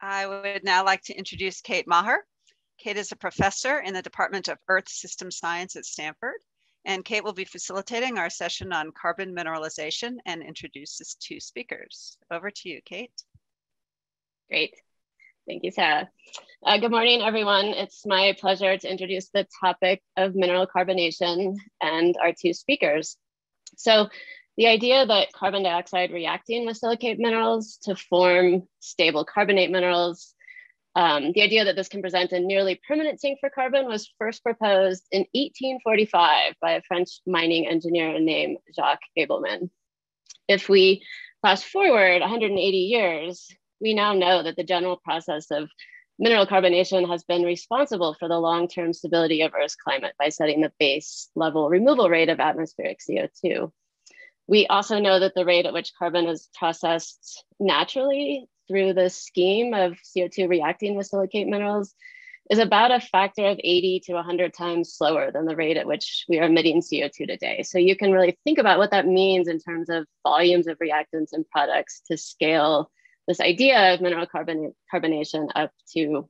I would now like to introduce Kate Maher. Kate is a professor in the Department of Earth System Science at Stanford, and Kate will be facilitating our session on carbon mineralization and introduces two speakers. Over to you, Kate. Great. Thank you, Sarah. Uh, good morning, everyone. It's my pleasure to introduce the topic of mineral carbonation and our two speakers. So the idea that carbon dioxide reacting with silicate minerals to form stable carbonate minerals, um, the idea that this can present a nearly permanent sink for carbon was first proposed in 1845 by a French mining engineer named Jacques Ebelmen. If we fast forward 180 years, we now know that the general process of mineral carbonation has been responsible for the long-term stability of Earth's climate by setting the base level removal rate of atmospheric CO2. We also know that the rate at which carbon is processed naturally through the scheme of CO2 reacting with silicate minerals is about a factor of 80 to 100 times slower than the rate at which we are emitting CO2 today. So you can really think about what that means in terms of volumes of reactants and products to scale this idea of mineral carbon, carbonation up to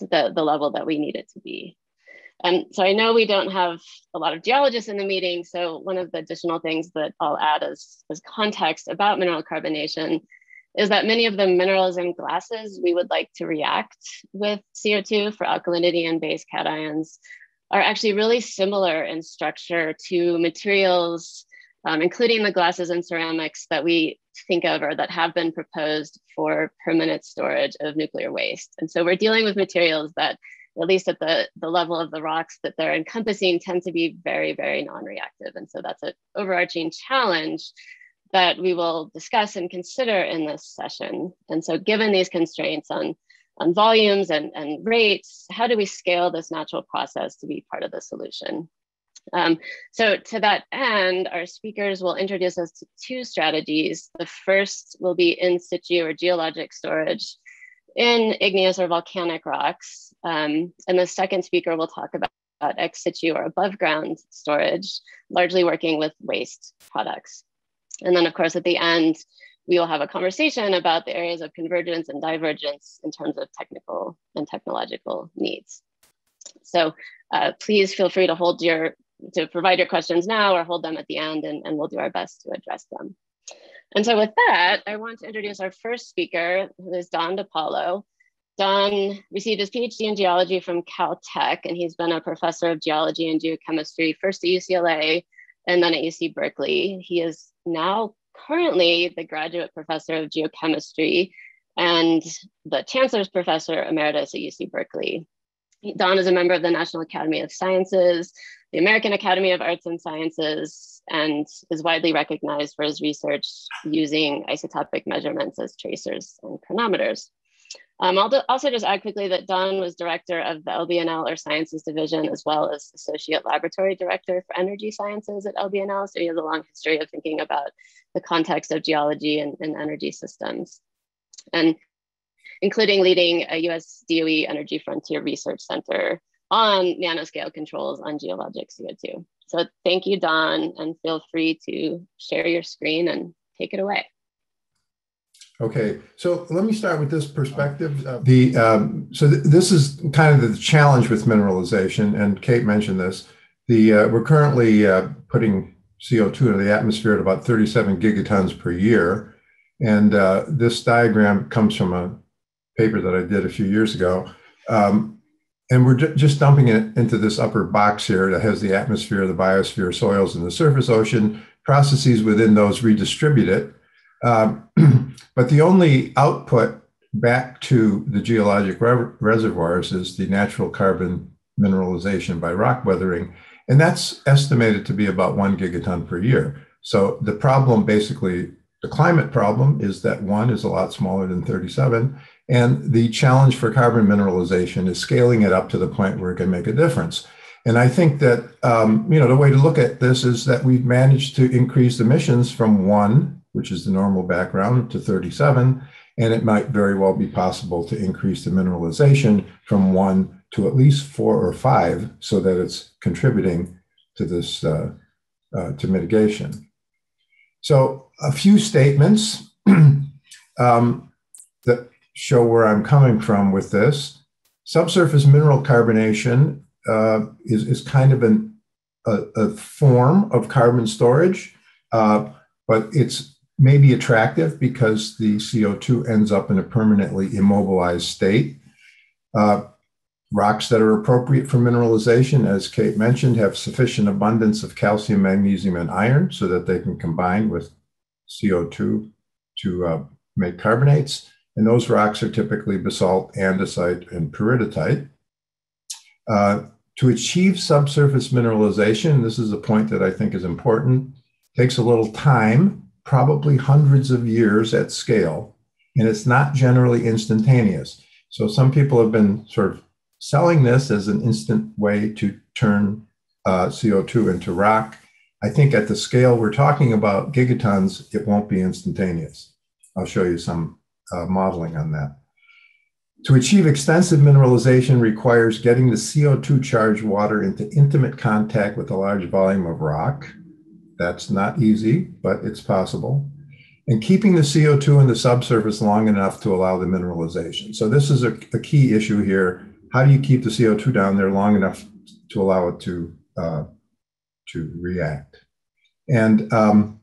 the, the level that we need it to be. And so I know we don't have a lot of geologists in the meeting. So one of the additional things that I'll add as, as context about mineral carbonation is that many of the minerals in glasses we would like to react with CO2 for alkalinity and base cations are actually really similar in structure to materials, um, including the glasses and ceramics that we think of or that have been proposed for permanent storage of nuclear waste. And so we're dealing with materials that, at least at the, the level of the rocks that they're encompassing, tend to be very, very non-reactive. And so that's an overarching challenge that we will discuss and consider in this session. And so given these constraints on, on volumes and, and rates, how do we scale this natural process to be part of the solution? Um, so to that end, our speakers will introduce us to two strategies. The first will be in situ or geologic storage in igneous or volcanic rocks. Um, and the second speaker will talk about, about ex situ or above ground storage, largely working with waste products. And then of course, at the end, we will have a conversation about the areas of convergence and divergence in terms of technical and technological needs. So uh, please feel free to hold your to provide your questions now or hold them at the end and, and we'll do our best to address them. And so with that, I want to introduce our first speaker, who is Don DePaolo. Don received his PhD in geology from Caltech, and he's been a professor of geology and geochemistry, first at UCLA and then at UC Berkeley. He is now currently the graduate professor of geochemistry and the chancellor's professor emeritus at UC Berkeley. Don is a member of the National Academy of Sciences, the American Academy of Arts and Sciences, and is widely recognized for his research using isotopic measurements as tracers and chronometers. Um, I'll also just add quickly that Don was director of the LBNL Earth Sciences Division, as well as associate laboratory director for energy sciences at LBNL. So he has a long history of thinking about the context of geology and, and energy systems. And including leading a US DOE Energy Frontier Research Center on nanoscale controls on geologic CO2. So thank you, Don, and feel free to share your screen and take it away. Okay, so let me start with this perspective. Uh, the um, so th this is kind of the challenge with mineralization, and Kate mentioned this. The uh, we're currently uh, putting CO2 into the atmosphere at about 37 gigatons per year, and uh, this diagram comes from a paper that I did a few years ago. Um, and we're ju just dumping it into this upper box here that has the atmosphere, the biosphere, soils, and the surface ocean. Processes within those redistribute it. Um, but the only output back to the geologic re reservoirs is the natural carbon mineralization by rock weathering. And that's estimated to be about one gigaton per year. So the problem basically, the climate problem is that one is a lot smaller than 37 and the challenge for carbon mineralization is scaling it up to the point where it can make a difference. And I think that um, you know the way to look at this is that we've managed to increase emissions from one, which is the normal background, to 37, and it might very well be possible to increase the mineralization from one to at least four or five, so that it's contributing to this uh, uh, to mitigation. So a few statements. um, show where I'm coming from with this. Subsurface mineral carbonation uh, is, is kind of an, a, a form of carbon storage, uh, but it's maybe attractive because the CO2 ends up in a permanently immobilized state. Uh, rocks that are appropriate for mineralization, as Kate mentioned, have sufficient abundance of calcium, magnesium, and iron so that they can combine with CO2 to uh, make carbonates. And those rocks are typically basalt, andesite, and peridotite. Uh, to achieve subsurface mineralization, this is a point that I think is important, takes a little time, probably hundreds of years at scale, and it's not generally instantaneous. So some people have been sort of selling this as an instant way to turn uh, CO2 into rock. I think at the scale we're talking about, gigatons, it won't be instantaneous. I'll show you some uh, modeling on that. To achieve extensive mineralization requires getting the CO2 charged water into intimate contact with a large volume of rock. That's not easy, but it's possible. And keeping the CO2 in the subsurface long enough to allow the mineralization. So this is a, a key issue here. How do you keep the CO2 down there long enough to allow it to, uh, to react? And um,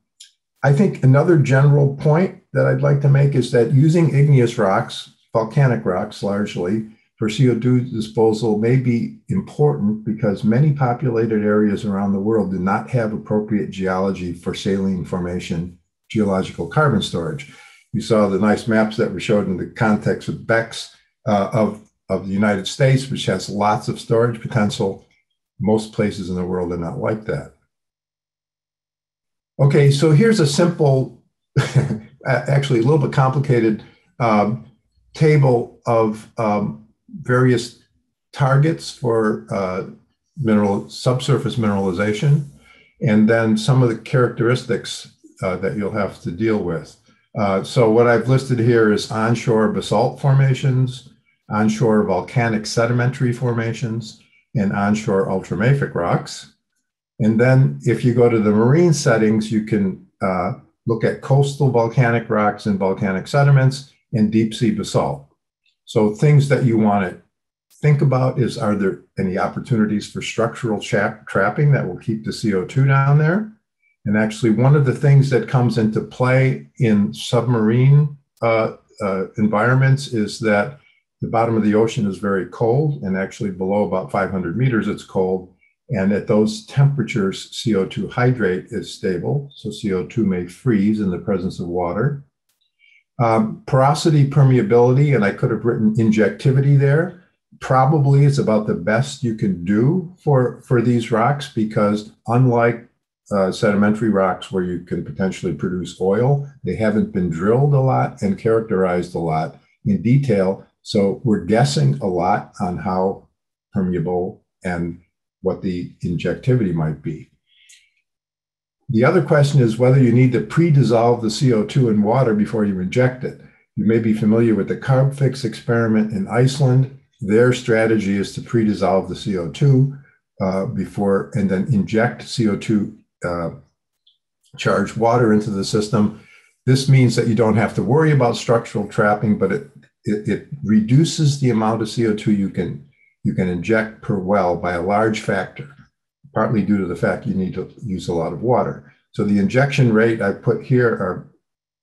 I think another general point that I'd like to make is that using igneous rocks volcanic rocks largely, for CO2 disposal may be important because many populated areas around the world do not have appropriate geology for saline formation geological carbon storage. You saw the nice maps that were showed in the context of BECCS uh, of, of the United States, which has lots of storage potential. Most places in the world are not like that. Okay, so here's a simple, actually a little bit complicated um, table of um, various targets for uh, mineral subsurface mineralization, and then some of the characteristics uh, that you'll have to deal with. Uh, so what I've listed here is onshore basalt formations, onshore volcanic sedimentary formations, and onshore ultramafic rocks. And then if you go to the marine settings, you can uh, look at coastal volcanic rocks and volcanic sediments, and deep sea basalt. So things that you want to think about is are there any opportunities for structural tra- trapping that will keep the CO2 down there? And actually, one of the things that comes into play in submarine uh, uh, environments is that the bottom of the ocean is very cold, and actually below about 500 meters, it's cold. And at those temperatures, CO2 hydrate is stable. So CO2 may freeze in the presence of water. Um, porosity, permeability, and I could have written injectivity there. Probably it's about the best you can do for, for these rocks because unlike uh, sedimentary rocks where you can potentially produce oil, they haven't been drilled a lot and characterized a lot in detail. So we're guessing a lot on how permeable and what the injectivity might be. The other question is whether you need to pre-dissolve the CO2 in water before you inject it. You may be familiar with the CarbFix experiment in Iceland. Their strategy is to pre-dissolve the CO2 uh, before and then inject CO2 uh, charged water into the system. This means that you don't have to worry about structural trapping, but it, it, it reduces the amount of CO2 you can you can inject per well by a large factor partly due to the fact you need to use a lot of water. So the injection rate I put here are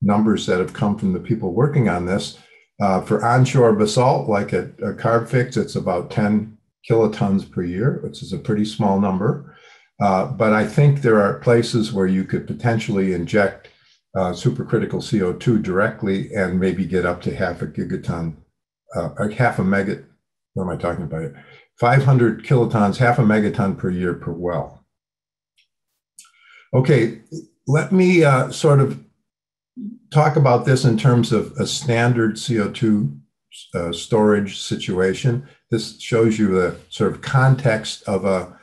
numbers that have come from the people working on this. Uh, for onshore basalt, like at, a CarbFix, it's about 10 kilotons per year, which is a pretty small number. Uh, but I think there are places where you could potentially inject uh, supercritical CO2 directly and maybe get up to half a gigaton, uh, half a megat. What am I talking about? 500 kilotons, half a megaton per year per well. Okay, let me uh, sort of talk about this in terms of a standard CO2 uh, storage situation. This shows you the sort of context of a,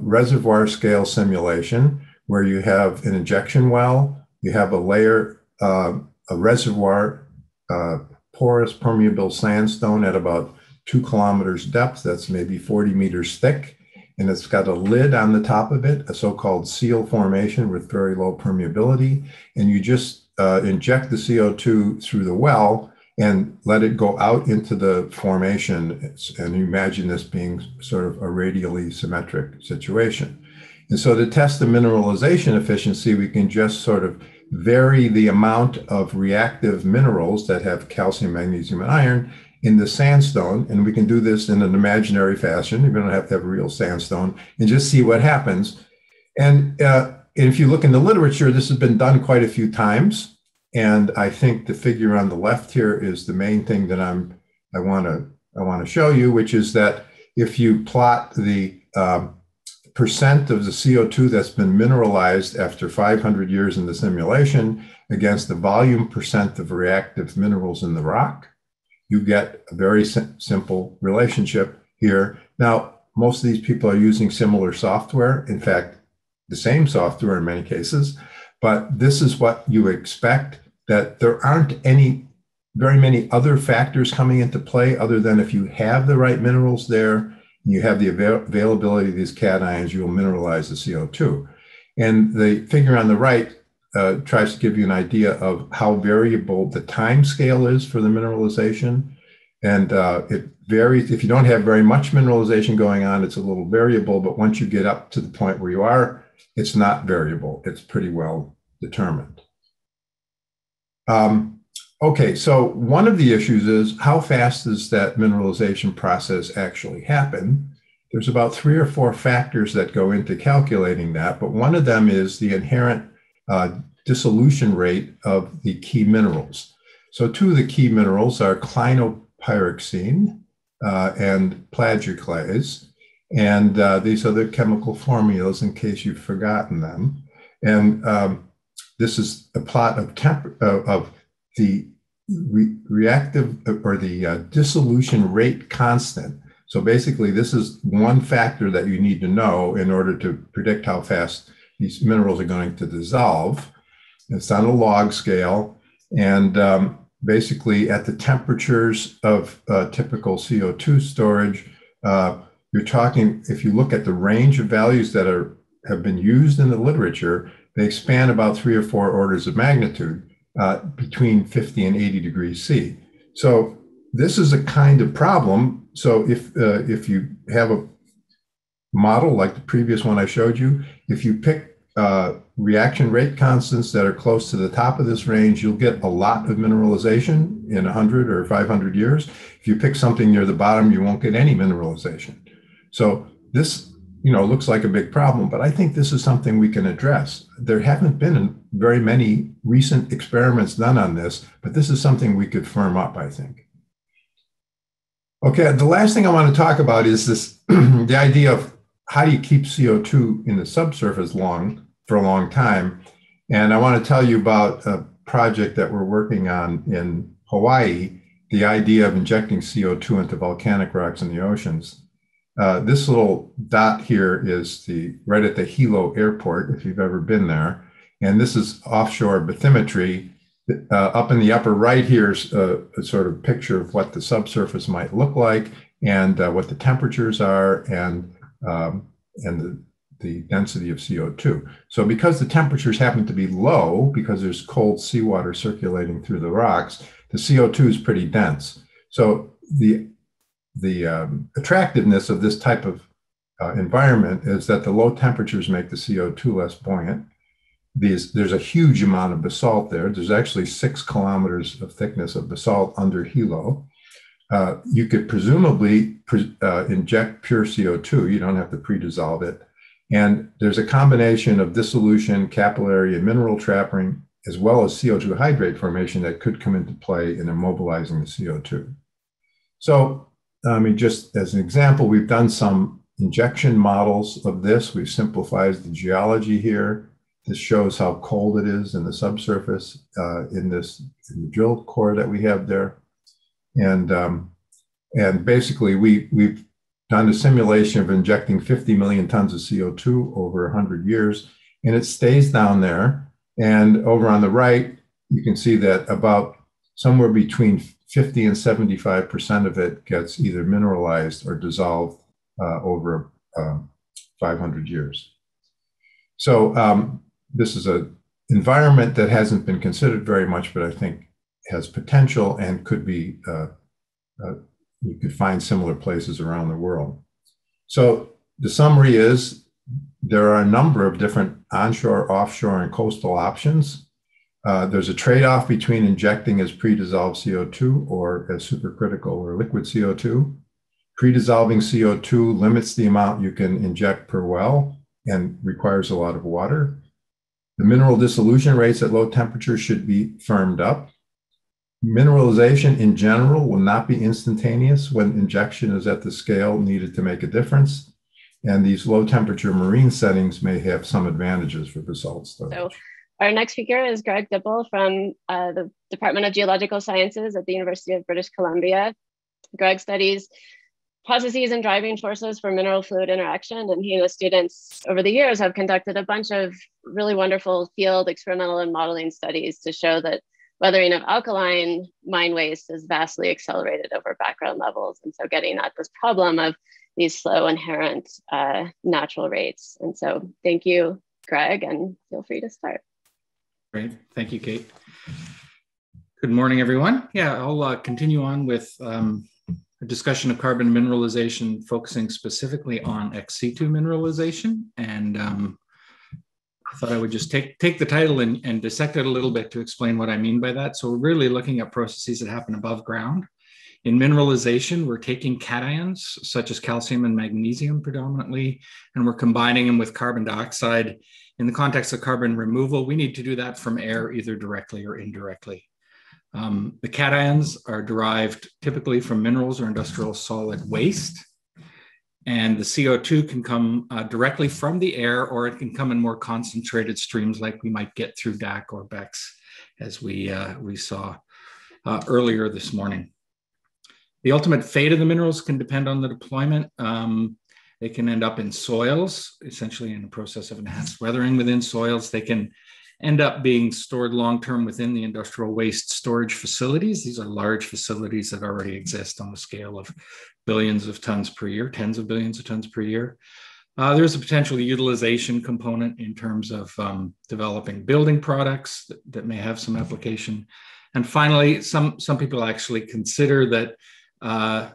reservoir scale simulation where you have an injection well, you have a layer, uh, a reservoir, uh, porous permeable sandstone at about two kilometers depth, that's maybe 40 meters thick, and it's got a lid on the top of it, a so-called seal formation with very low permeability, and you just uh, inject the CO2 through the well, and let it go out into the formation. And you imagine this being sort of a radially symmetric situation. And so to test the mineralization efficiency, we can just sort of vary the amount of reactive minerals that have calcium, magnesium, and iron in the sandstone. And we can do this in an imaginary fashion. You don't have to have a real sandstone and just see what happens. And, uh, if you look in the literature, this has been done quite a few times. And I think the figure on the left here is the main thing that I'm I want to I want to show you, which is that if you plot the um, percent of the CO2 that's been mineralized after 500 years in the simulation against the volume percent of reactive minerals in the rock, you get a very sim- simple relationship here. Now, most of these people are using similar software. In fact, the same software in many cases, but this is what you expect that there aren't any very many other factors coming into play other than if you have the right minerals there and you have the avail- availability of these cations, you'll mineralize the CO2. And the figure on the right uh, tries to give you an idea of how variable the time scale is for the mineralization. And uh, it varies. If you don't have very much mineralization going on, it's a little variable. But once you get up to the point where you are, it's not variable. It's pretty well determined. Um, Okay, so one of the issues is how fast does that mineralization process actually happen? There's about three or four factors that go into calculating that, but one of them is the inherent uh, dissolution rate of the key minerals. So, two of the key minerals are clinopyroxene uh, and plagioclase. And uh, these are the chemical formulas in case you've forgotten them. And um, this is a plot of, temp- of the re- reactive or the uh, dissolution rate constant. So basically, this is one factor that you need to know in order to predict how fast these minerals are going to dissolve. It's on a log scale. And um, basically, at the temperatures of uh, typical CO2 storage, uh, you're talking, if you look at the range of values that are have been used in the literature, they span about three or four orders of magnitude uh, between 50 and 80 degrees C. So this is a kind of problem. So if uh, if you have a model like the previous one I showed you, if you pick uh, reaction rate constants that are close to the top of this range, you'll get a lot of mineralization in 100 or 500 years. If you pick something near the bottom, you won't get any mineralization. So this you know, looks like a big problem, but I think this is something we can address. There haven't been very many recent experiments done on this, but this is something we could firm up, I think. Okay, the last thing I want to talk about is this the idea of how do you keep CO2 in the subsurface long for a long time? And I want to tell you about a project that we're working on in Hawaii, the idea of injecting CO2 into volcanic rocks in the oceans. Uh, this little dot here is the right at the Hilo airport, if you've ever been there. And this is offshore bathymetry. Uh, up in the upper right here is a, a, sort of picture of what the subsurface might look like and uh, what the temperatures are and, um, and the, the density of CO2. So because the temperatures happen to be low, because there's cold seawater circulating through the rocks, the CO2 is pretty dense. So the the um, attractiveness of this type of uh, environment is that the low temperatures make the CO2 less buoyant. These, there's a huge amount of basalt there. There's actually six kilometers of thickness of basalt under Hilo. Uh, you could presumably pre- uh, inject pure CO2. You don't have to pre-dissolve it. And there's a combination of dissolution, capillary, and mineral trapping, as well as CO2 hydrate formation that could come into play in immobilizing the CO2. So I mean, just as an example, we've done some injection models of this. We've simplified the geology here. This shows how cold it is in the subsurface uh, in this in drill core that we have there. And, um, and basically, we, we've done a simulation of injecting 50 million tons of CO2 over 100 years, and it stays down there. And over on the right, you can see that about somewhere between 50 and 75% of it gets either mineralized or dissolved uh, over uh, 500 years. So um, this is an environment that hasn't been considered very much, but I think has potential and could be, uh, uh, you could find similar places around the world. So the summary is there are a number of different onshore, offshore, and coastal options. Uh, there's a trade off between injecting as pre dissolved CO2 or as supercritical or liquid CO2. Pre dissolving CO2 limits the amount you can inject per well and requires a lot of water. The mineral dissolution rates at low temperatures should be firmed up. Mineralization in general will not be instantaneous when injection is at the scale needed to make a difference. And these low temperature marine settings may have some advantages for basalt storage. So our next speaker is Greg Dipple from uh, the Department of Geological Sciences at the University of British Columbia. Greg studies processes and driving forces for mineral fluid interaction. And he and his students over the years have conducted a bunch of really wonderful field experimental and modeling studies to show that weathering of alkaline mine waste is vastly accelerated over background levels. And so getting at this problem of these slow inherent uh, natural rates. And so thank you, Greg, and feel free to start. Great, thank you, Kate. Good morning, everyone. Yeah, I'll uh, continue on with um, a discussion of carbon mineralization, focusing specifically on ex situ mineralization. And um, thought I would just take, take the title and, and dissect it a little bit to explain what I mean by that. So we're really looking at processes that happen above ground in mineralization, we're taking cations such as calcium and magnesium predominantly, and we're combining them with carbon dioxide. In the context of carbon removal, we need to do that from air either directly or indirectly. Um, the cations are derived typically from minerals or industrial solid waste. And the CO2 can come uh, directly from the air, or it can come in more concentrated streams like we might get through DAC or BECCS, as we, uh, we saw uh, earlier this morning. The ultimate fate of the minerals can depend on the deployment. Um, they can end up in soils, essentially in the process of enhanced weathering within soils. They can end up being stored long term within the industrial waste storage facilities. These are large facilities that already exist on the scale of billions of tons per year, tens of billions of tons per year. Uh, there's a potential utilization component in terms of um, developing building products that, that, may have some application. And finally, some, some people actually consider that uh,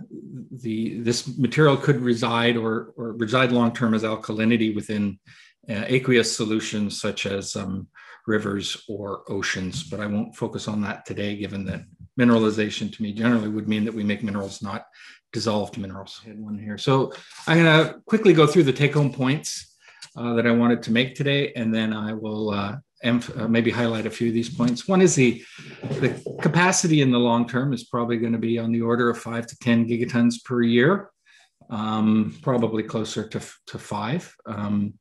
the this material could reside or, or reside long term as alkalinity within uh, aqueous solutions such as um, rivers or oceans. But I won't focus on that today, given that mineralization to me generally would mean that we make minerals, not dissolved minerals. I had one here. So I'm going to quickly go through the take home points uh, that I wanted to make today, and then I will uh, uh, maybe highlight a few of these points. One is the, the capacity in the long term is probably going to be on the order of five to 10 gigatons per year, um, probably closer to, to five. Um,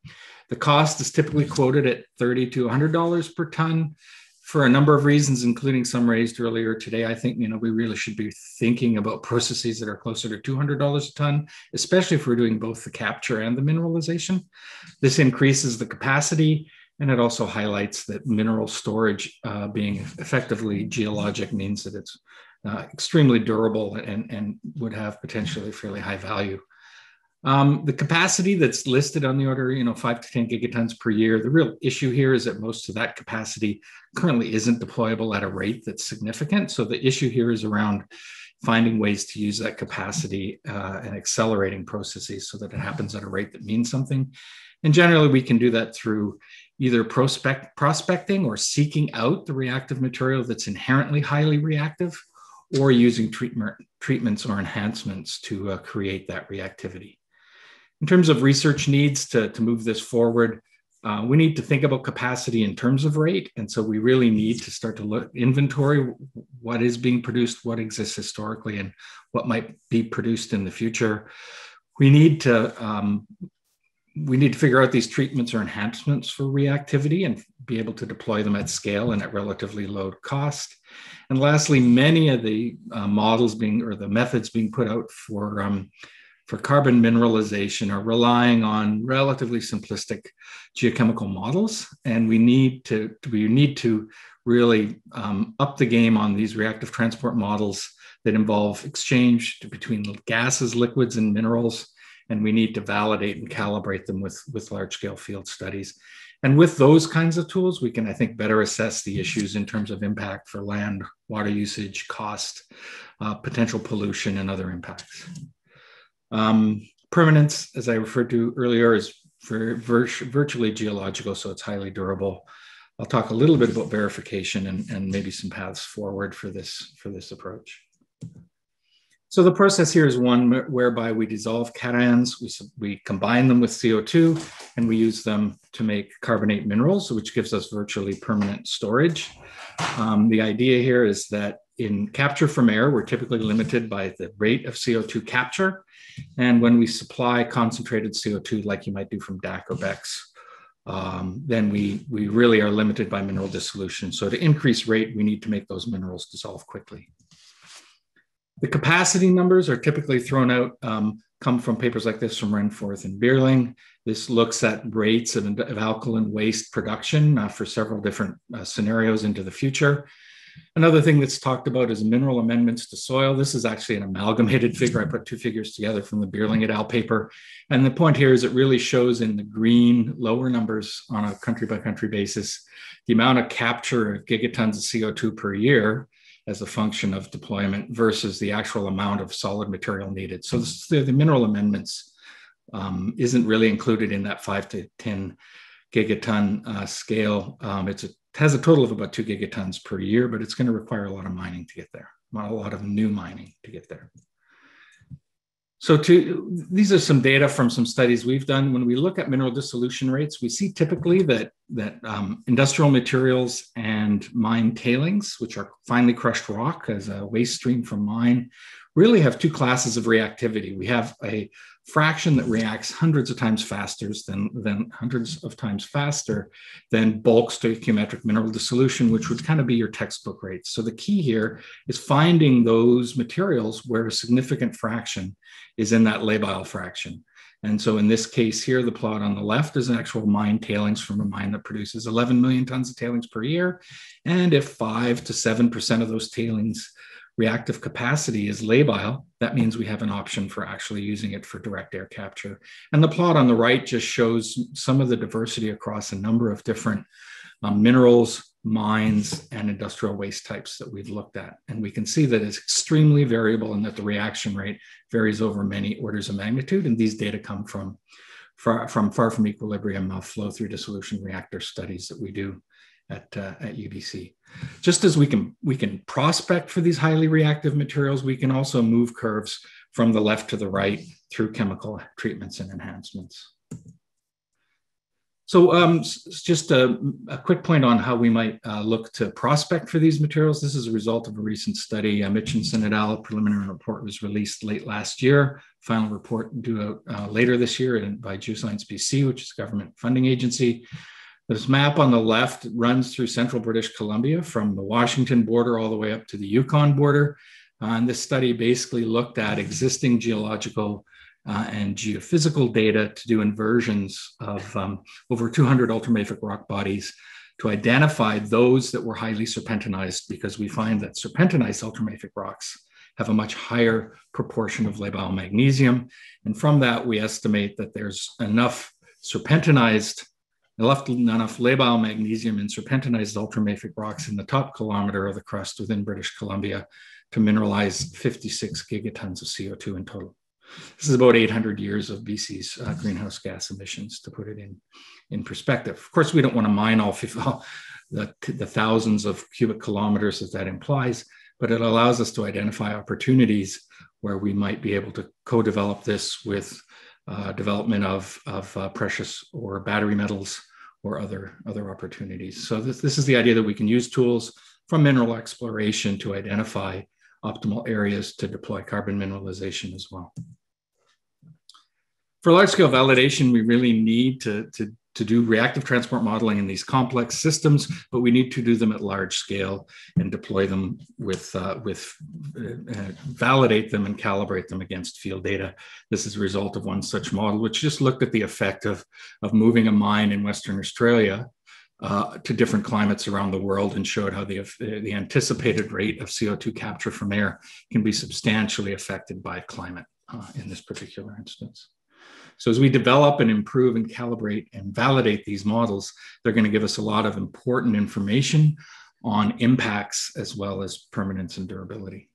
the cost is typically quoted at 30 to $100 per ton for a number of reasons, including some raised earlier today. I think you know we really should be thinking about processes that are closer to two hundred dollars a ton, especially if we're doing both the capture and the mineralization. This increases the capacity and it also highlights that mineral storage uh, being effectively geologic means that it's uh, extremely durable and, and would have potentially fairly high value. Um, the capacity that's listed on the order, you know, five to 10 gigatons per year, the real issue here is that most of that capacity currently isn't deployable at a rate that's significant. So the issue here is around finding ways to use that capacity uh, and accelerating processes so that it happens at a rate that means something. And generally, we can do that through either prospect, prospecting or seeking out the reactive material that's inherently highly reactive or using treatment, treatments or enhancements to uh, create that reactivity. In terms of research needs to, to move this forward, uh, we need to think about capacity in terms of rate. And so we really need to start to look inventory what is being produced, what exists historically, and what might be produced in the future. We need to um, we need to figure out these treatments or enhancements for reactivity and be able to deploy them at scale and at relatively low cost. And lastly, many of the uh, models being or the methods being put out for um, for carbon mineralization are relying on relatively simplistic geochemical models, and we need to we need to really um, up the game on these reactive transport models that involve exchange between gases, liquids, and minerals and we need to validate and calibrate them with, with large scale field studies. And with those kinds of tools, we can, I think, better assess the issues in terms of impact for land, water usage, cost, uh, potential pollution, and other impacts. Um, permanence, as I referred to earlier, is vir virtually geological, so it's highly durable. I'll talk a little bit about verification and, and maybe some paths forward for this, for this approach. So the process here is one whereby we dissolve cations, we, we combine them with CO2, and we use them to make carbonate minerals, which gives us virtually permanent storage. Um, the idea here is that in capture from air, we're typically limited by the rate of CO2 capture. And when we supply concentrated CO2, like you might do from DAC or BECCS, um, then we, we really are limited by mineral dissolution. So to increase rate, we need to make those minerals dissolve quickly. The capacity numbers are typically thrown out, um, come from papers like this from Renforth and Beerling. This looks at rates of, of alkaline waste production uh, for several different uh, scenarios into the future. Another thing that's talked about is mineral amendments to soil. This is actually an amalgamated figure. I put two figures together from the Beerling et al. paper. And the point here is it really shows in the green lower numbers on a country by country basis the amount of capture of gigatons of CO2 per year as a function of deployment versus the actual amount of solid material needed. So this, the, the, mineral amendments um, isn't really included in that five to 10 gigaton uh, scale. Um, it's a, has a total of about two gigatons per year, but it's going to require a lot of mining to get there, a lot of new mining to get there. So to, these are some data from some studies we've done. When we look at mineral dissolution rates, we see typically that, that um, industrial materials and mine tailings, which are finely crushed rock as a waste stream from mine, really have two classes of reactivity. We have a fraction that reacts hundreds of times faster than, than hundreds of times faster than bulk stoichiometric mineral dissolution, which would kind of be your textbook rates. So the key here is finding those materials where a significant fraction is in that labile fraction. And so in this case here, the plot on the left is an actual mine tailings from a mine that produces 11 million tons of tailings per year. And if five to 7% of those tailings reactive capacity is labile, that means we have an option for actually using it for direct air capture. And the plot on the right just shows some of the diversity across a number of different um, minerals, mines, and industrial waste types that we've looked at. And we can see that it's extremely variable and that the reaction rate varies over many orders of magnitude. And these data come from, from far from equilibrium uh, flow through dissolution reactor studies that we do at, uh, at UBC. Just as we can, we can prospect for these highly reactive materials, we can also move curves from the left to the right through chemical treatments and enhancements. So um, just a, a, quick point on how we might uh, look to prospect for these materials. This is a result of a recent study. Uh, Mitchinson et al. preliminary report was released late last year. Final report due out uh, later this year by Geoscience BC, which is a government funding agency. This map on the left runs through central British Columbia from the Washington border all the way up to the Yukon border. Uh, and this study basically looked at existing geological uh, and geophysical data to do inversions of um, over 200 ultramafic rock bodies to identify those that were highly serpentinized because we find that serpentinized ultramafic rocks have a much higher proportion of labile magnesium. And from that, we estimate that there's enough serpentinized left enough labile magnesium in serpentinized ultramafic rocks in the top kilometer of the crust within British Columbia to mineralize 56 gigatons of CO2 in total. This is about 800 years of BC's uh, greenhouse gas emissions to put it in, in perspective. Of course, we don't want to mine all, all the, the thousands of cubic kilometers that that implies, but it allows us to identify opportunities where we might be able to co-develop this with uh, development of, of uh, precious or battery metals or other, other opportunities. So this, this is the idea that we can use tools from mineral exploration to identify optimal areas to deploy carbon mineralization as well. For large scale validation, we really need to, to to do reactive transport modeling in these complex systems, but we need to do them at large scale and deploy them with, uh, with uh, uh, validate them and calibrate them against field data. This is a result of one such model, which just looked at the effect of, of moving a mine in Western Australia uh, to different climates around the world and showed how the, the anticipated rate of CO2 capture from air can be substantially affected by climate uh, in this particular instance. So as we develop and improve and calibrate and validate these models, they're going to give us a lot of important information on impacts as well as permanence and durability.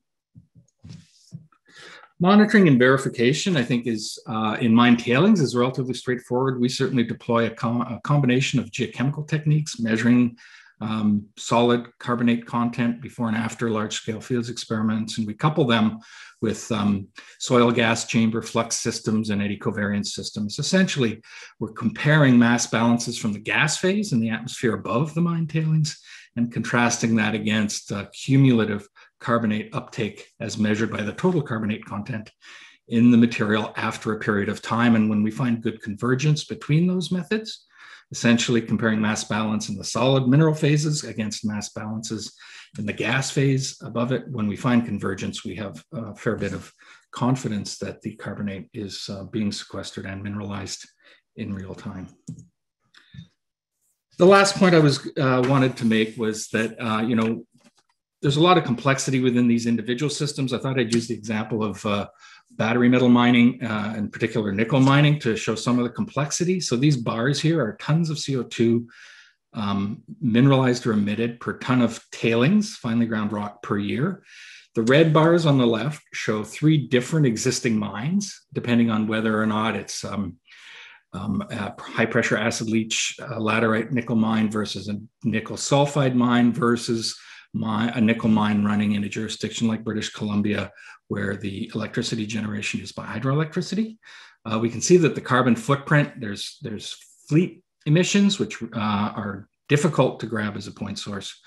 Monitoring and verification, I think, is uh, in mine tailings is relatively straightforward. We certainly deploy a, com a combination of geochemical techniques, measuring um, solid carbonate content before and after large scale fields experiments. And we couple them with um, soil gas chamber flux systems and eddy covariance systems. Essentially, we're comparing mass balances from the gas phase in the atmosphere above the mine tailings and contrasting that against uh, cumulative carbonate uptake as measured by the total carbonate content in the material after a period of time. And when we find good convergence between those methods, essentially comparing mass balance in the solid mineral phases against mass balances in the gas phase above it. When we find convergence, we have a fair bit of confidence that the carbonate is uh, being sequestered and mineralized in real time. The last point I was uh, wanted to make was that uh, you know there's a lot of complexity within these individual systems. I thought I'd use the example of uh, battery metal mining, uh, in particular nickel mining, to show some of the complexity. So these bars here are tons of CO2 um, mineralized or emitted per ton of tailings, finely ground rock per year. The red bars on the left show three different existing mines, depending on whether or not it's um, um, high pressure acid leach uh, laterite nickel mine versus a nickel sulfide mine versus a nickel mine running in a jurisdiction like British Columbia where the electricity generation is by hydroelectricity. Uh, we can see that the carbon footprint, there's, there's fleet emissions, which uh, are difficult to grab as a point source.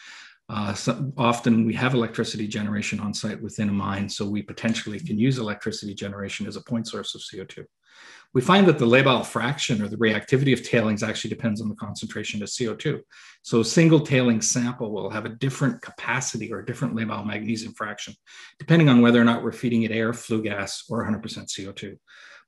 Uh, so often we have electricity generation on site within a mine, so we potentially can use electricity generation as a point source of CO2. We find that the labile fraction or the reactivity of tailings actually depends on the concentration of CO2. So a single tailing sample will have a different capacity or a different labile magnesium fraction, depending on whether or not we're feeding it air, flue gas, or 100% CO2.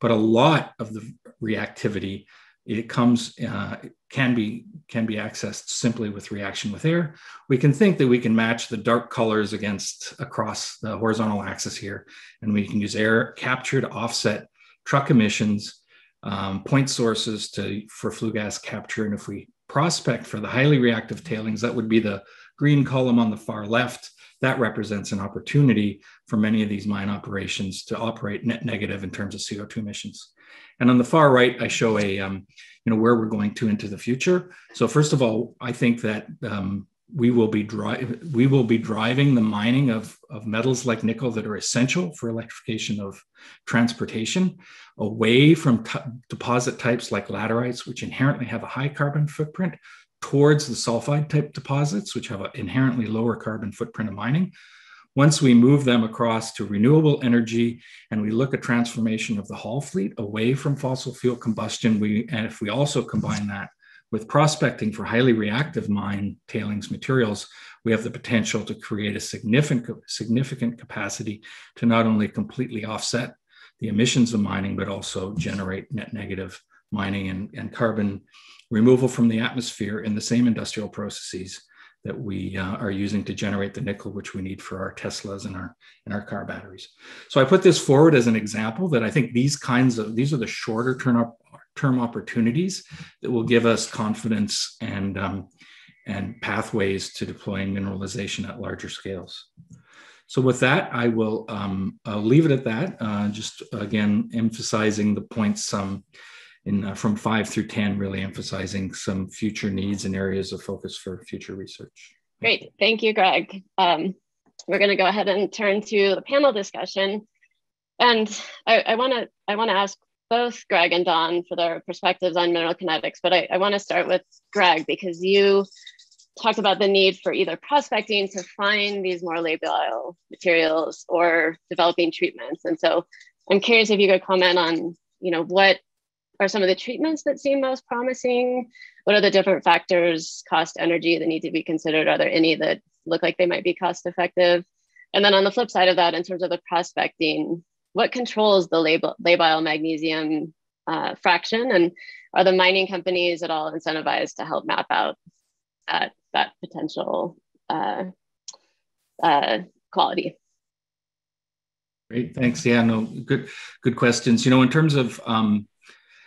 But a lot of the reactivity it comes uh, can be can be accessed simply with reaction with air. We can think that we can match the dark colors against across the horizontal axis here, and we can use air capture to offset truck emissions, um, point sources to for flue gas capture, and if we prospect for the highly reactive tailings, that would be the green column on the far left. That represents an opportunity for many of these mine operations to operate net negative in terms of CO2 emissions. And on the far right, I show a, um, you know, where we're going to into the future. So first of all, I think that um, we will be we will be driving the mining of, of metals like nickel that are essential for electrification of transportation away from t- deposit types like laterites, which inherently have a high carbon footprint, towards the sulfide type deposits, which have an inherently lower carbon footprint of mining. Once we move them across to renewable energy and we look at transformation of the haul fleet away from fossil fuel combustion, we and if we also combine that with prospecting for highly reactive mine tailings materials, we have the potential to create a significant, significant capacity to not only completely offset the emissions of mining, but also generate net negative mining and, and carbon removal from the atmosphere in the same industrial processes that we uh, are using to generate the nickel which we need for our teslas and our and our car batteries. So i put this forward as an example that i think these kinds of these are the shorter term term opportunities that will give us confidence and, um, and pathways to deploying mineralization at larger scales. So with that, I will um, leave it at that. Uh, just again, emphasizing the points um, in uh, from five through 10, really emphasizing some future needs and areas of focus for future research. Great, thank you, Greg. Um, we're gonna go ahead and turn to the panel discussion. And I want to I want to ask both Greg and Don for their perspectives on mineral kinetics, but I, I want to start with Greg because you talked about the need for either prospecting to find these more labile materials or developing treatments. And so I'm curious if you could comment on, you know, what are some of the treatments that seem most promising? What are the different factors, cost, energy that need to be considered? Are there any that look like they might be cost effective? And then on the flip side of that, in terms of the prospecting, what controls the labile, magnesium uh, fraction and are the mining companies at all incentivized to help map out that, that potential uh, uh, quality? Great, thanks. Yeah, no, good, good questions. You know, in terms of um,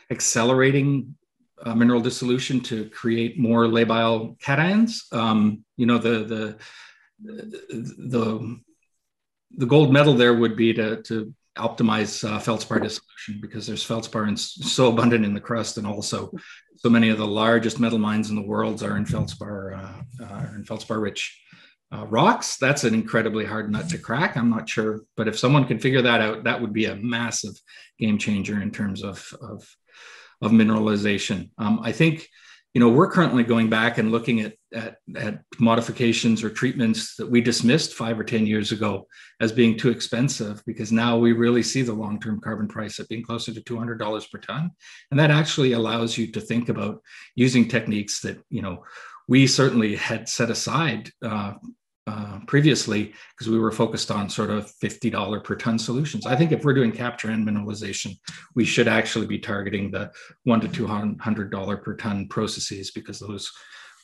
accelerating uh, mineral dissolution to create more labile cations. Um, you know, the, the, the, the gold medal there would be to, to optimize uh, feldspar dissolution because there's feldspar in, so abundant in the crust and also so many of the largest metal mines in the world are in feldspar uh, uh, in feldspar rich uh, rocks. That's an incredibly hard nut to crack. I'm not sure but if someone can figure that out that would be a massive game changer in terms of of, of mineralization. Um, i think you know we're currently going back and looking at, at, at modifications or treatments that we dismissed five or ten years ago as being too expensive because now we really see the long-term carbon price at being closer to $200 per ton. And that actually allows you to think about using techniques that you know we certainly had set aside uh, uh, previously because we were focused on sort of $50 per ton solutions. I think if we're doing capture and mineralization, we should actually be targeting the one to $200 per ton processes because those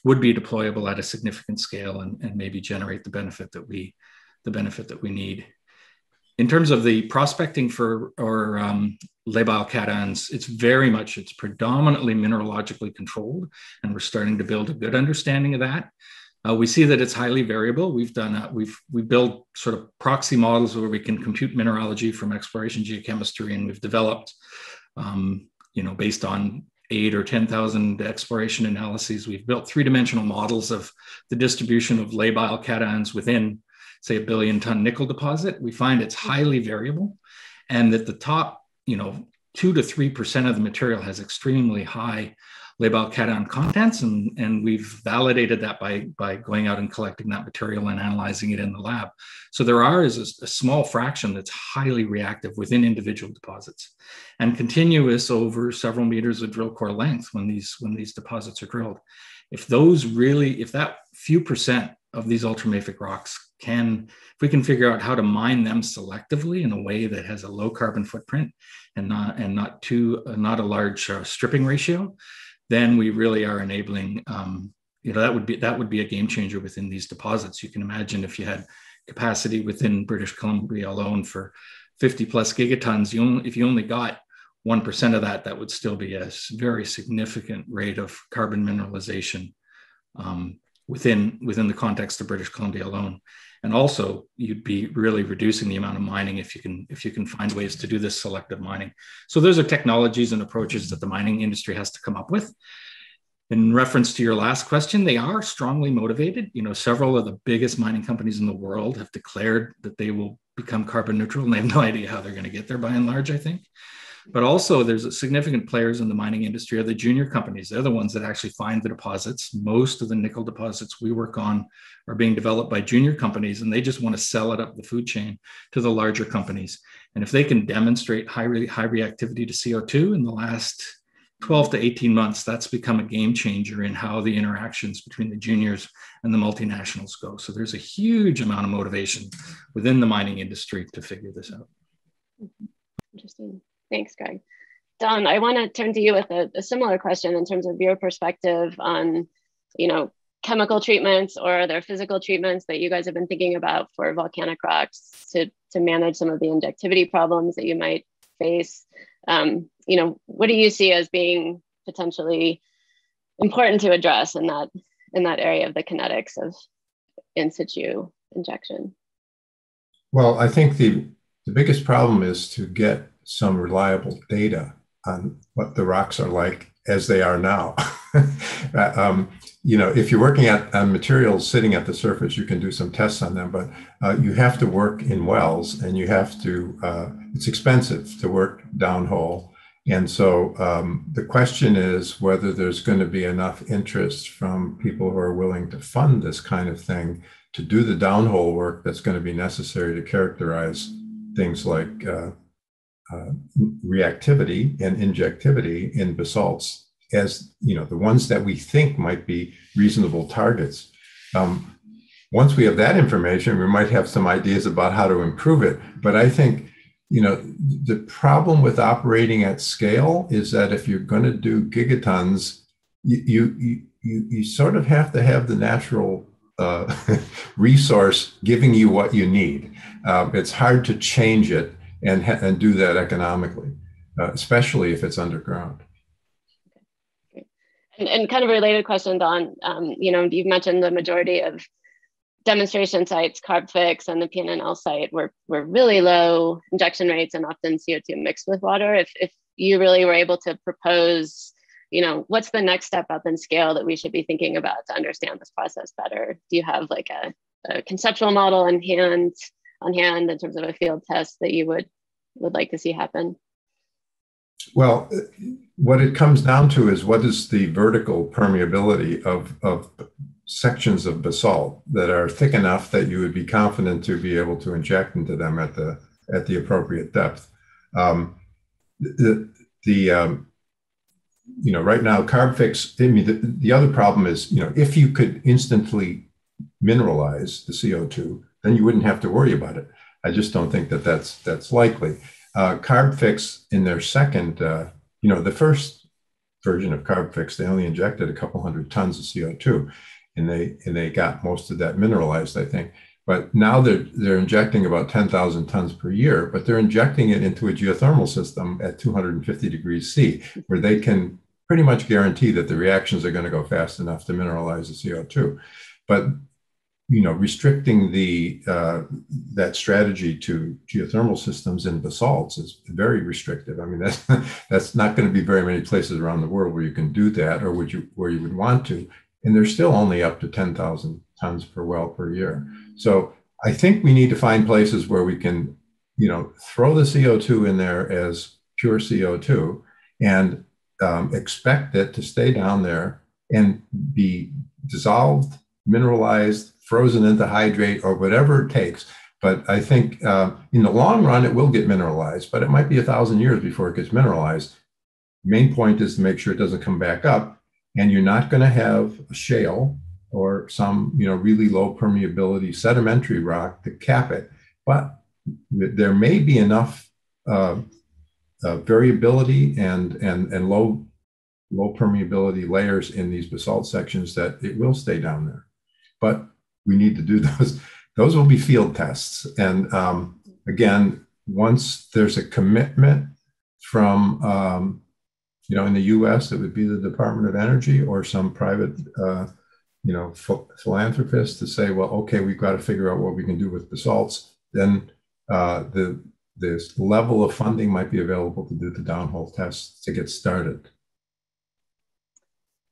would be deployable at a significant scale and, and maybe generate the benefit that we the benefit that we need. In terms of the prospecting for or um, labile cations, it's very much it's predominantly mineralogically controlled, and we're starting to build a good understanding of that. Uh, we see that it's highly variable. We've done uh, we've we built sort of proxy models where we can compute mineralogy from exploration geochemistry, and we've developed, um, you know, based on eight or ten thousand exploration analyses, we've built three dimensional models of the distribution of labile cations within, say, a billion ton nickel deposit. We find it's highly variable, and that the top, you know, two to three percent of the material has extremely high labile cation contents, and, and we've validated that by, by going out and collecting that material and analyzing it in the lab. So there are is a, a small fraction that's highly reactive within individual deposits and continuous over several meters of drill core length when these when these deposits are drilled. If those really, if that few percent of these ultramafic rocks can if we can figure out how to mine them selectively in a way that has a low carbon footprint and not and not too uh, not a large uh, stripping ratio then we really are enabling um, you know that would be that would be a game changer within these deposits. You can imagine if you had capacity within british columbia alone for 50 plus gigatons you only if you only got 1% of that that would still be a very significant rate of carbon mineralization um, within within the context of british columbia alone and also you'd be really reducing the amount of mining if you can if you can find ways to do this selective mining. So those are technologies and approaches that the mining industry has to come up with. In reference to your last question they are strongly motivated. You know several of the biggest mining companies in the world have declared that they will become carbon neutral and they have no idea how they're going to get there by and large i think but also, there's a significant players in the mining industry are the junior companies. They're the ones that actually find the deposits. Most of the nickel deposits we work on are being developed by junior companies, and they just want to sell it up the food chain to the larger companies. And if they can demonstrate high, high reactivity to CO2 in the last 12 to 18 months, that's become a game changer in how the interactions between the juniors and the multinationals go. So there's a huge amount of motivation within the mining industry to figure this out. Mm-hmm. Interesting. Thanks, Greg. Don, I want to turn to you with a, a, similar question in terms of your perspective on, you know, chemical treatments or other physical treatments that you guys have been thinking about for volcanic rocks to, to manage some of the injectivity problems that you might face. Um, you know, what do you see as being potentially important to address in that in that area of the kinetics of in situ injection? Well, I think the the biggest problem is to get some reliable data on what the rocks are like as they are now. Uh, um, you know, if you're working at on materials sitting at the surface, you can do some tests on them, but uh, you have to work in wells and you have to, uh, it's expensive to work downhole. And so um, the question is whether there's going to be enough interest from people who are willing to fund this kind of thing to do the downhole work that's going to be necessary to characterize things like uh, uh, reactivity and injectivity in basalts as you know the ones that we think might be reasonable targets. Um, once we have that information, we might have some ideas about how to improve it. But I think you know the problem with operating at scale is that if you're going to do gigatons, you you you, you sort of have to have the natural uh, resource giving you what you need. Um, it's hard to change it and, and do that economically, uh, especially if it's underground. And, and kind of a related question, Don, um, you know, you've mentioned the majority of demonstration sites, CarbFix and the PNNL site were, were really low injection rates and often CO2 mixed with water. If, if you really were able to propose, you know, what's the next step up in scale that we should be thinking about to understand this process better? Do you have like a, a conceptual model in hand, on hand in terms of a field test that you would, would like to see happen? Well, what it comes down to is what is the vertical permeability of, of sections of basalt that are thick enough that you would be confident to be able to inject into them at the at the appropriate depth. Um, the the um, you know right now CarbFix. I mean the, the other problem is you know if you could instantly mineralize the CO2, then you wouldn't have to worry about it. I just don't think that that's that's likely. Uh, CarbFix in their second, uh, you know, the first version of CarbFix, they only injected a couple hundred tons of CO2, and they and they got most of that mineralized, I think. But now they're they're injecting about 10,000 tons per year, but they're injecting it into a geothermal system at 250 degrees C, where they can pretty much guarantee that the reactions are going to go fast enough to mineralize the CO2. But you know, restricting the uh, that strategy to geothermal systems in basalts is very restrictive. I mean, that's that's not going to be very many places around the world where you can do that, or would you where you would want to. And they're still only up to ten thousand tons per well per year. So I think we need to find places where we can, you know, throw the CO two in there as pure CO two and um, expect it to stay down there and be dissolved, mineralized, frozen into hydrate or whatever it takes. But I think uh, in the long run, it will get mineralized, but it might be a thousand years before it gets mineralized. Main point is to make sure it doesn't come back up. And you're not going to have a shale or some you know really low permeability sedimentary rock to cap it. But there may be enough uh, uh, variability and, and, and low, low permeability layers in these basalt sections that it will stay down there. But we need to do those. Those will be field tests. And um, again, once there's a commitment from, um, you know, in the U.S., it would be the Department of Energy or some private, uh, you know, ph- philanthropist to say, well, okay, we've got to figure out what we can do with basalts. Then uh, the this level of funding might be available to do the downhole tests to get started.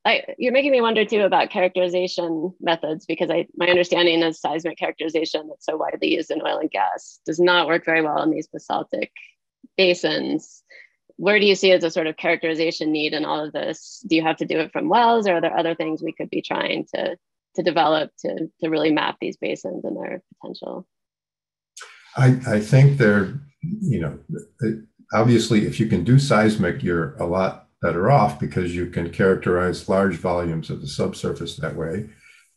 I, you're making me wonder too about characterization methods because I, my understanding of seismic characterization that's so widely used in oil and gas does not work very well in these basaltic basins. Where do you see as a sort of characterization need in all of this? Do you have to do it from wells, or are there other things we could be trying to to develop to to really map these basins and their potential? I, I think they're, you know, obviously if you can do seismic, you're a lot better off because you can characterize large volumes of the subsurface that way.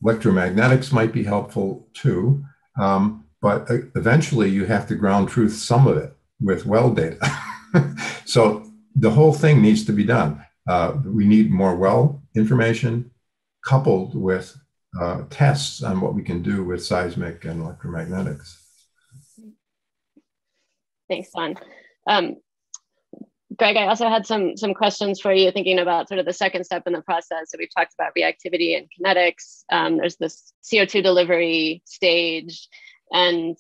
Electromagnetics might be helpful too, um, but uh, eventually you have to ground truth some of it with well data. so the whole thing needs to be done. Uh, we need more well information coupled with uh, tests on what we can do with seismic and electromagnetics. Thanks, Don. Um, Greg, I also had some some questions for you, thinking about sort of the second step in the process. So we've talked about reactivity and kinetics. Um, there's this CO2 delivery stage, and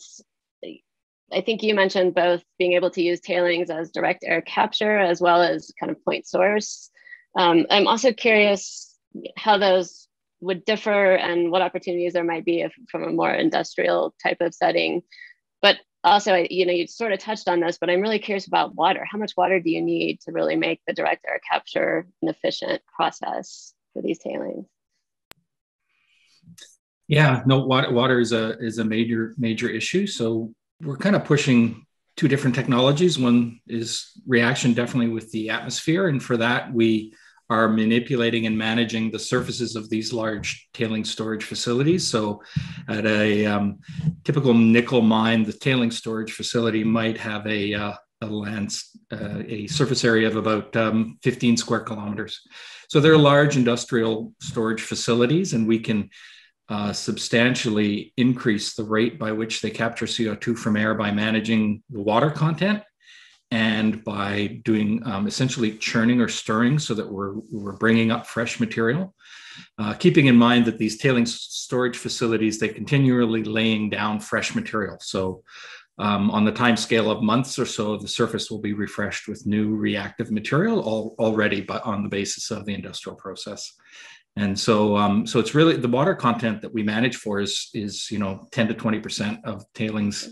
I think you mentioned both being able to use tailings as direct air capture as well as kind of point source. Um, I'm also curious how those would differ and what opportunities there might be if, from a more industrial type of setting. But also, you know, you sort of touched on this, but I'm really curious about water. How much water do you need to really make the direct air capture an efficient process for these tailings? Yeah, no, water, water is a is a major major issue. So we're kind of pushing two different technologies. One is reaction, definitely with the atmosphere, and for that we are manipulating and managing the surfaces of these large tailing storage facilities. So, at a um, typical nickel mine, the tailing storage facility might have a, uh, a land, uh, a surface area of about um, 15 square kilometers. So, they're large industrial storage facilities, and we can uh, substantially increase the rate by which they capture CO2 from air by managing the water content and by doing um, essentially churning or stirring so that we're, we're bringing up fresh material. Uh, keeping in mind that these tailings storage facilities, they continually laying down fresh material. So um, on the time scale of months or so, the surface will be refreshed with new reactive material all, already but on the basis of the industrial process. And so, um, so it's really the water content that we manage for is, is you know, 10 to 20% of tailings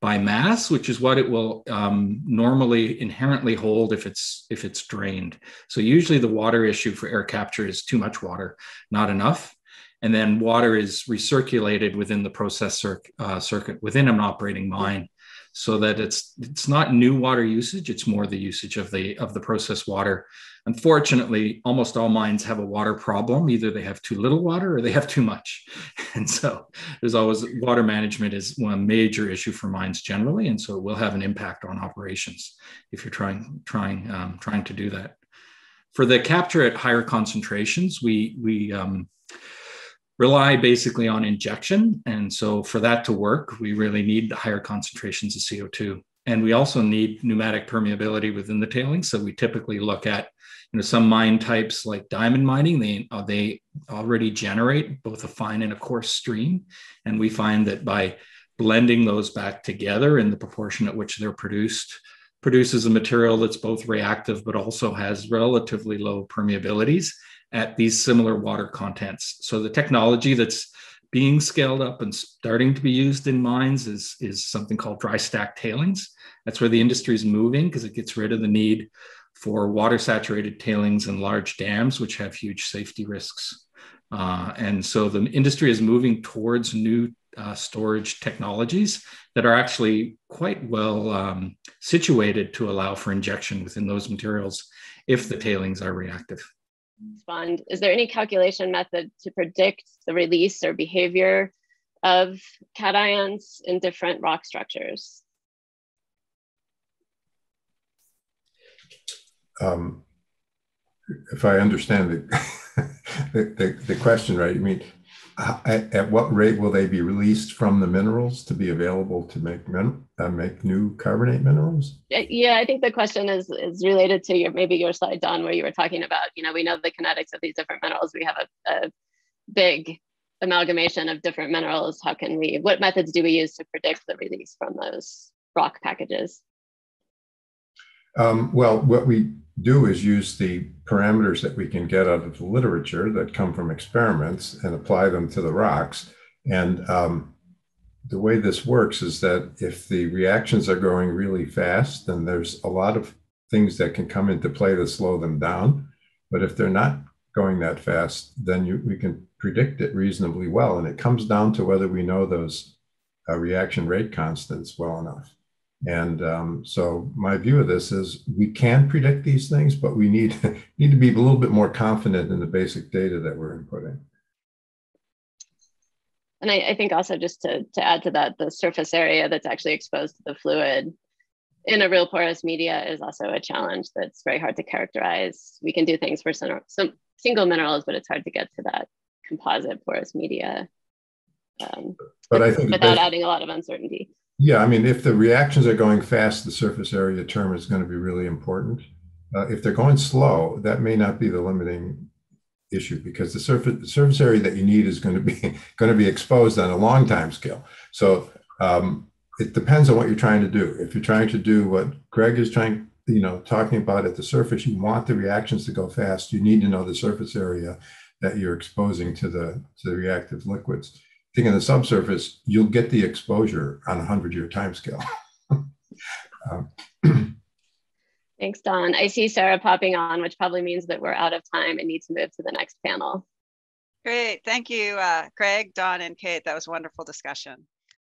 by mass, which is what it will um, normally inherently hold if it's if it's drained. So usually the water issue for air capture is too much water, not enough, and then water is recirculated within the process cir- uh, circuit within an operating mine, so that it's it's not new water usage; it's more the usage of the of the process water Unfortunately, almost all mines have a water problem. Either they have too little water or they have too much. And so there's always water management is one major issue for mines generally. And so it will have an impact on operations if you're trying, trying, um, trying to do that. For the capture at higher concentrations, we, we um, rely basically on injection. And so for that to work, we really need higher concentrations of CO2. And we also need pneumatic permeability within the tailings. So we typically look at you know some mine types like diamond mining they uh, they already generate both a fine and a coarse stream and we find that by blending those back together in the proportion at which they're produced produces a material that's both reactive but also has relatively low permeabilities at these similar water contents so the technology that's being scaled up and starting to be used in mines is, is something called dry stack tailings. That's where the industry is moving because it gets rid of the need for water saturated tailings and large dams, which have huge safety risks. Uh, and so the industry is moving towards new uh, storage technologies that are actually quite well um, situated to allow for injection within those materials if the tailings are reactive. Respond. Is there any calculation method to predict the release or behavior of cations in different rock structures? um, if I understand the, the, the, the, question right, I mean, at, at, what rate will they be released from the minerals to be available to make min, uh, make new carbonate minerals? Yeah, I think the question is is related to your maybe your slide, Don, where you were talking about, you know, we know the kinetics of these different minerals. We have a, a big amalgamation of different minerals. How can we, what methods do we use to predict the release from those rock packages? Um, well, what we do is use the parameters that we can get out of the literature that come from experiments and apply them to the rocks. And um, the way this works is that if the reactions are going really fast, then there's a lot of things that can come into play to slow them down. But if they're not going that fast, then you, we can predict it reasonably well. And it comes down to whether we know those uh, reaction rate constants well enough. And um, so my view of this is we can predict these things, but we need need to be a little bit more confident in the basic data that we're inputting. And I, I think also just to, to add to that, the surface area that's actually exposed to the fluid in a real porous media is also a challenge that's very hard to characterize. We can do things for some, some single minerals, but it's hard to get to that composite porous media um, but I think without adding a lot of uncertainty. Yeah, I mean, if the reactions are going fast, the surface area term is going to be really important. Uh, if they're going slow, that may not be the limiting issue because the surface the surface area that you need is going to be going to be exposed on a long time scale. So um, it depends on what you're trying to do. If you're trying to do what Greg is trying, you know, talking about at the surface, you want the reactions to go fast. You need to know the surface area that you're exposing to the to the reactive liquids thing in the subsurface, you'll get the exposure on a 100 year time scale. um, Thanks, Don. I see Sarah popping on, which probably means that we're out of time and need to move to the next panel. Great. Thank you, uh, Greg, Don, and Kate. That was a wonderful discussion.